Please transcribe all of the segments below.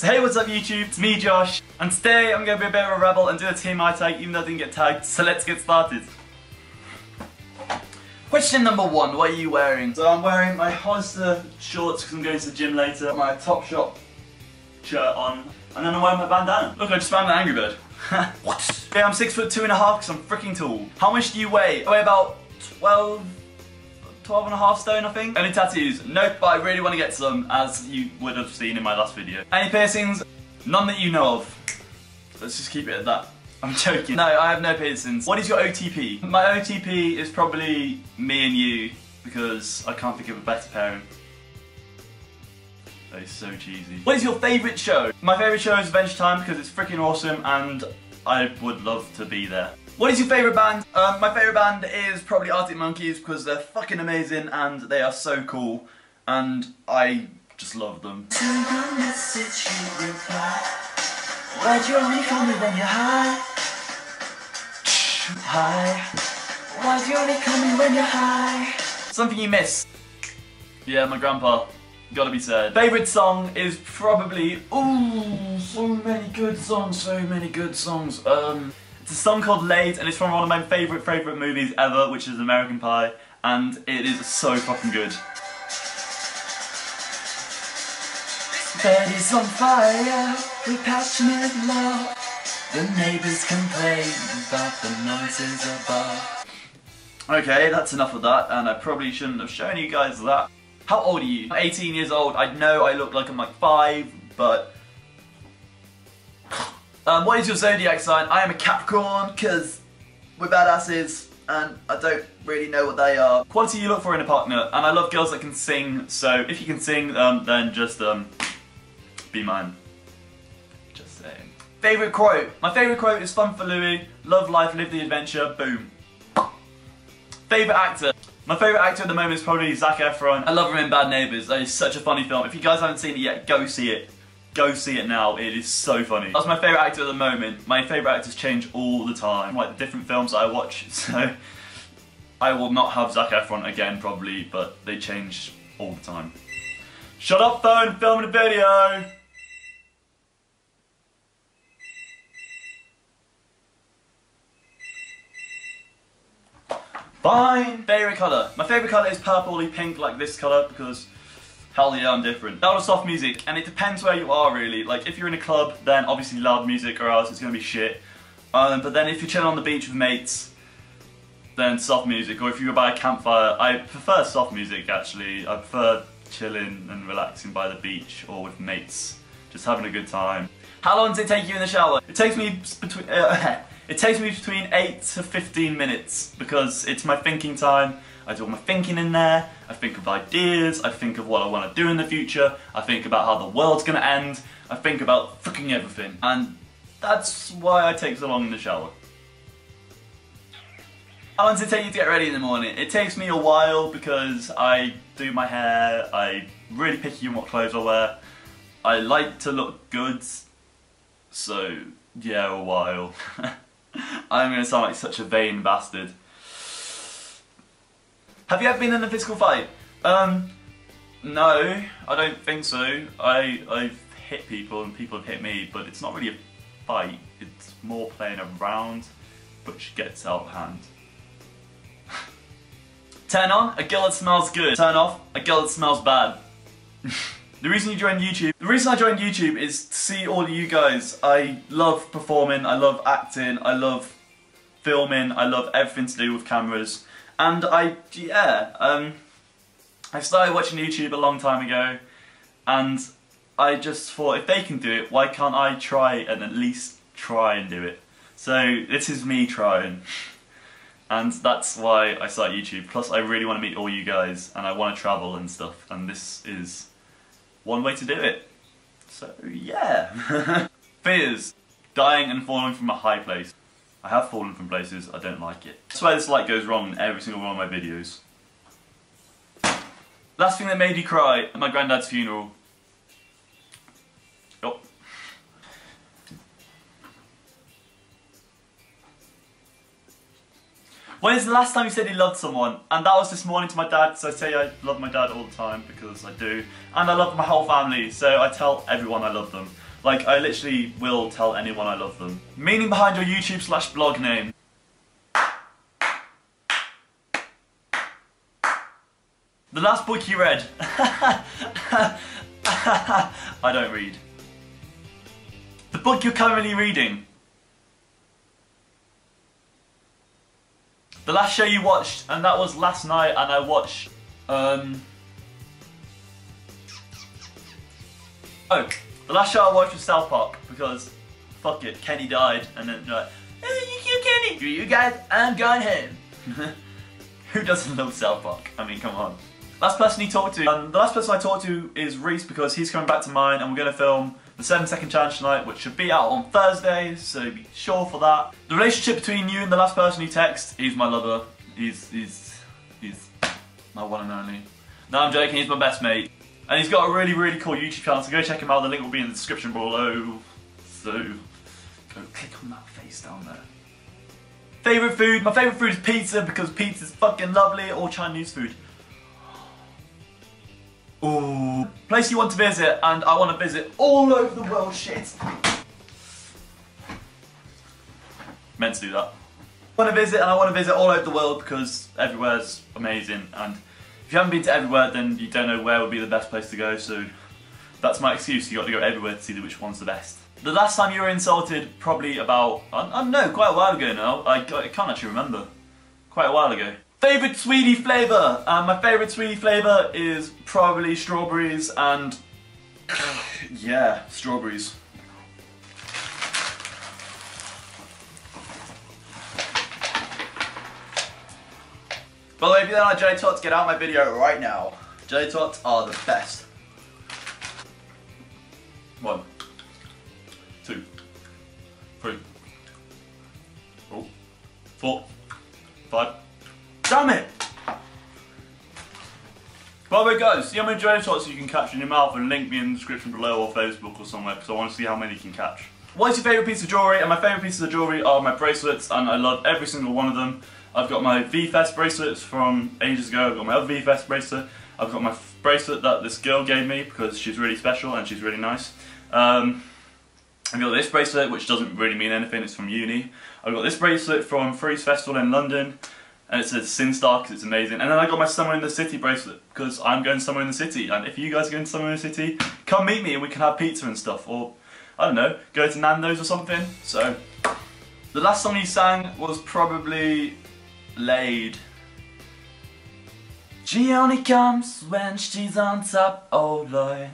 So hey what's up YouTube, it's me Josh, and today I'm going to be a bit of a rebel and do a TMI tag even though I didn't get tagged, so let's get started. Question number one, what are you wearing? So I'm wearing my Hollister shorts because I'm going to the gym later, my Topshop shirt on, and then I'm wearing my bandana. Look, I just found an Angry Bird. what? Yeah, I'm six foot two and a half because I'm freaking tall. How much do you weigh? I weigh about 12, 12 and a half stone, I think. Any tattoos? Nope, but I really want to get some, as you would have seen in my last video. Any piercings? None that you know of. Let's just keep it at that. I'm joking. No, I have no piercings. What is your OTP? My OTP is probably me and you, because I can't think of a better pairing. That is so cheesy. What is your favourite show? My favourite show is Adventure Time because it's freaking awesome and I would love to be there. What is your favourite band? Um, my favourite band is probably Arctic Monkeys because they're fucking amazing and they are so cool and I just love them. To the message you reply Why'd you only call me when you're high? High Why'd you only call me when you're high? Something you miss. Yeah, my grandpa. Gotta be said. Favourite song is probably... Ooh, so many good songs, so many good songs. Um... It's a song called Laid and it's from one of my favourite, favourite movies ever, which is American Pie, and it is so fucking good. Bed is on fire with passionate love. The neighbours complain about the noises above. Okay, that's enough of that, and I probably shouldn't have shown you guys that. How old are you? I'm 18 years old. I know I look like I'm like 5, but um, what is your zodiac sign? I am a Capricorn because we're badasses and I don't really know what they are. Quality you look for in a partner, and I love girls that can sing, so if you can sing, um, then just um, be mine. Just saying. Favourite quote? My favourite quote is fun for Louis, love life, live the adventure, boom. Favourite actor? My favourite actor at the moment is probably Zac Efron. I love him in Bad Neighbours. That is such a funny film. If you guys haven't seen it yet, go see it. Go see it now, it is so funny. That's my favourite actor at the moment. My favourite actors change all the time, like the different films that I watch, so I will not have Zac Efron again probably, but they change all the time. Shut up phone, filming a video! Fine! Favourite colour. My favourite colour is purpley pink like this colour because Hell yeah, I'm different. Loud or soft music, and it depends where you are really. Like if you're in a club, then obviously loud music or else it's gonna be shit. Um, but then if you're chilling on the beach with mates, then soft music. Or if you're by a campfire, I prefer soft music actually. I prefer chilling and relaxing by the beach or with mates, just having a good time. How long does it take you in the shower? It takes me between. Uh, it takes me between 8 to 15 minutes because it's my thinking time I do all my thinking in there, I think of ideas, I think of what I want to do in the future, I think about how the world's going to end, I think about fucking everything. And that's why I take so long in the shower. How long does it take you to get ready in the morning? It takes me a while because I do my hair, I really picky on what clothes I wear. I like to look good, so yeah, a while. I'm going to sound like such a vain bastard. Have you ever been in a physical fight? Um, no, I don't think so. I, I've hit people and people have hit me, but it's not really a fight. It's more playing around, which gets out of hand. Turn on, a girl that smells good. Turn off, a girl that smells bad. the reason you joined YouTube, the reason I joined YouTube is to see all you guys. I love performing, I love acting, I love filming, I love everything to do with cameras. And I, yeah, um, I started watching YouTube a long time ago, and I just thought, if they can do it, why can't I try and at least try and do it? So this is me trying. And that's why I started YouTube. Plus I really want to meet all you guys and I want to travel and stuff and this is one way to do it. So yeah. Fears. Dying and falling from a high place. I have fallen from places, I don't like it. That's why this light goes wrong in every single one of my videos. Last thing that made you cry at my granddad's funeral. Oh. When is the last time you said you loved someone? And that was this morning to my dad, so I say I love my dad all the time because I do. And I love my whole family, so I tell everyone I love them. Like, I literally will tell anyone I love them. Meaning behind your YouTube slash blog name. The last book you read. I don't read. The book you're currently reading. The last show you watched, and that was last night, and I watched, um... Oh, the last show I watched was South Park, because, fuck it, Kenny died, and then you're like, hey, you Kenny, do you guys, I'm going home. Who doesn't love South Park? I mean, come on. Last person he talked to, um, the last person I talked to is Reese because he's coming back to mine and we're going to film the 7 second challenge tonight which should be out on Thursday so be sure for that. The relationship between you and the last person you text, he's my lover. He's, he's, he's my one and only. No I'm joking, he's my best mate. And he's got a really really cool YouTube channel so go check him out, the link will be in the description below. So go click on that face down there. Favourite food? My favourite food is pizza because pizza is fucking lovely or Chinese food. Ooh. Place you want to visit, and I want to visit all over the world, shit. Meant to do that. I want to visit, and I want to visit all over the world because everywhere's amazing, and if you haven't been to everywhere, then you don't know where would be the best place to go, so that's my excuse, you got to go everywhere to see which one's the best. The last time you were insulted, probably about, I, I don't know, quite a while ago now, I, I can't actually remember. Quite a while ago. Favourite sweetie flavour? My favourite sweetie flavour is probably strawberries and... yeah, strawberries. By the way, if you don't like jelly tots, get out my video right now. Jelly tots are the best. One, two, three, oh, four, five, Damn it! By the way guys, see how many jelly tots you can catch in your mouth and link me in the description below or Facebook or somewhere because I want to see how many you can catch. What is your favourite piece of jewellery? And my favourite pieces of jewellery are my bracelets and I love every single one of them. I've got my V-Fest bracelets from ages ago, I've got my other V-Fest bracelet, I've got my bracelet that this girl gave me because she's really special and she's really nice. Um, I've got this bracelet which doesn't really mean anything, it's from uni. I've got this bracelet from Freeze Festival in London and it says SinStar because it's amazing. And then I got my Somewhere in the City bracelet because I'm going somewhere in the city. And if you guys are going somewhere in the city, come meet me and we can have pizza and stuff. Or, I don't know, go to Nando's or something. So, the last song you sang was probably Laid. She only comes when she's on top, oh Lord.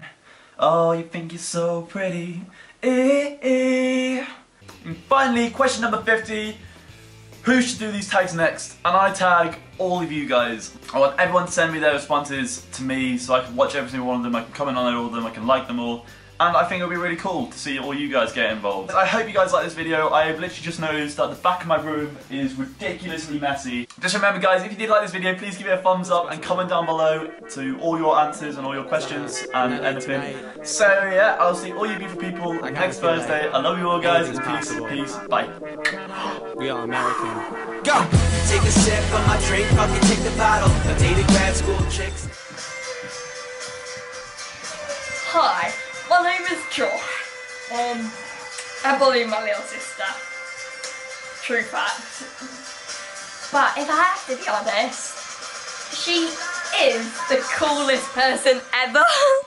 Oh, you think you're so pretty. Eh, eh. And finally, question number 50 who should do these tags next, and I tag all of you guys. I want everyone to send me their responses to me so I can watch every single one of them, I can comment on all of them, I can like them all, and I think it'll be really cool to see all you guys get involved. I hope you guys like this video. I have literally just noticed that the back of my room is ridiculously messy. Just remember guys, if you did like this video, please give it a thumbs up and comment down below to all your answers and all your questions and anything. So yeah, I'll see all you beautiful people next Thursday. I love you all guys. Peace, peace, bye. We are American. Go! Take a sip of my drink, fucking take the bottle. dated grad school chicks. Hi. My name is Josh. Um, I bully my little sister. True fact. But if I have to be honest, she is the coolest person ever.